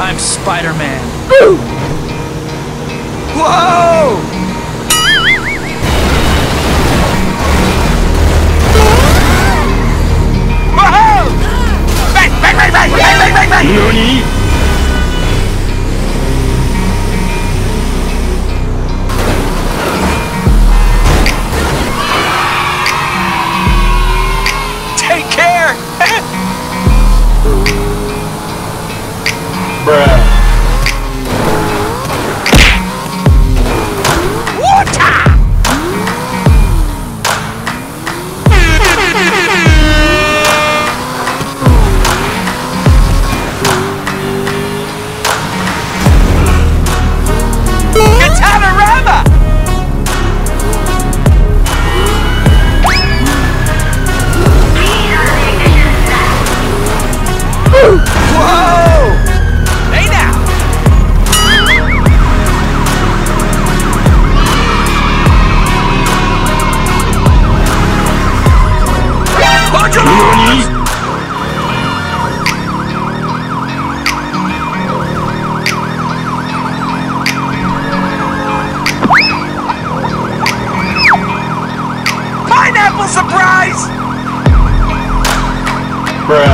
I'm Spider-Man. Whoa! Whoa! Back, back, back, back, back, back, back, back! Bruh.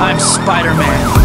I'm Spider-Man.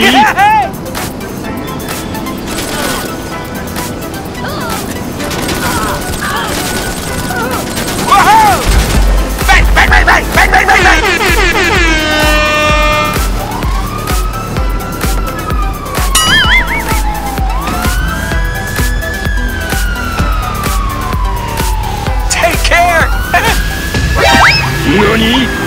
care! NANI?